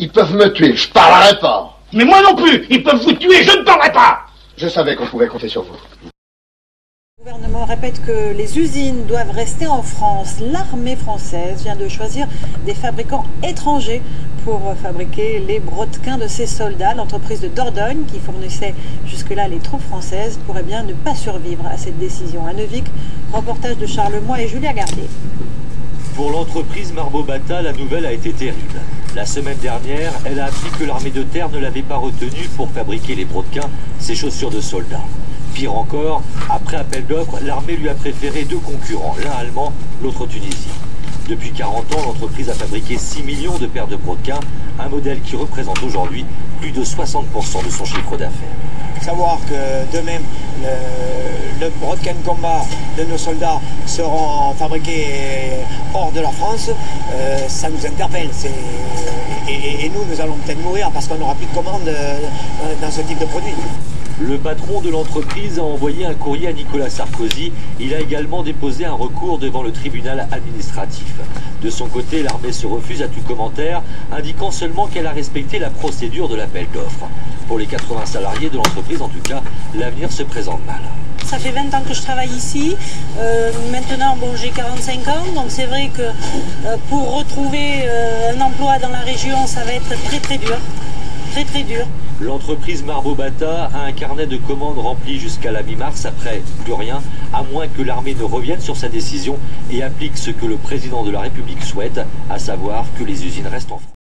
Ils peuvent me tuer, je parlerai pas. Mais moi non plus, ils peuvent vous tuer, je ne parlerai pas Je savais qu'on pouvait compter sur vous. Le gouvernement répète que les usines doivent rester en France. L'armée française vient de choisir des fabricants étrangers pour fabriquer les brodequins de ses soldats. L'entreprise de Dordogne, qui fournissait jusque-là les troupes françaises, pourrait bien ne pas survivre à cette décision. À Neuvik, reportage de Charles Moy et Julia Gardet. Pour l'entreprise Marbobata, la nouvelle a été terrible. La semaine dernière, elle a appris que l'armée de terre ne l'avait pas retenue pour fabriquer les brodequins, ses chaussures de soldats. Pire encore, après appel d'offres, l'armée lui a préféré deux concurrents, l'un allemand, l'autre tunisien. Depuis 40 ans, l'entreprise a fabriqué 6 millions de paires de brodequins, un modèle qui représente aujourd'hui plus de 60% de son chiffre d'affaires. Savoir que demain, le, le brodequin de combat de nos soldats seront fabriqués hors de la France, euh, ça nous interpelle. Et- et nous, nous allons peut-être mourir parce qu'on n'aura plus de commandes euh, dans ce type de produit. Le patron de l'entreprise a envoyé un courrier à Nicolas Sarkozy. Il a également déposé un recours devant le tribunal administratif. De son côté, l'armée se refuse à tout commentaire, indiquant seulement qu'elle a respecté la procédure de l'appel d'offres. Pour les 80 salariés de l'entreprise, en tout cas, l'avenir se présente mal. Ça fait 20 ans que je travaille ici. Euh, maintenant, bon, j'ai 45 ans, donc c'est vrai que euh, pour retrouver euh, un emploi dans la région, ça va être très très dur. Très très dur. L'entreprise Marbobata a un carnet de commandes rempli jusqu'à la mi-mars. Après, plus rien, à moins que l'armée ne revienne sur sa décision et applique ce que le président de la République souhaite, à savoir que les usines restent en France.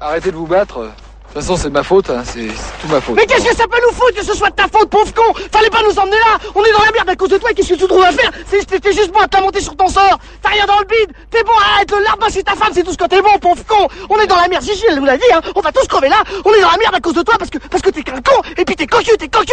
Arrêtez de vous battre. De toute façon, c'est ma faute, hein, c'est tout ma faute. Mais qu'est-ce que ça peut nous foutre que ce soit de ta faute, pauvre con? Fallait pas nous emmener là. On est dans la merde à cause de toi, qu'est-ce que tu trouves à faire? C'était juste bon à te la monter sur ton sort. T'as rien dans le bide. T'es bon à être le larbin, c'est ta femme, c'est tout ce que t'es bon, pauvre con. On est dans la merde, Gigi, elle nous l'a dit, hein. On va tous crever là. On est dans la merde à cause de toi parce que parce que t'es qu'un con. Et puis t'es cocu, t'es cocu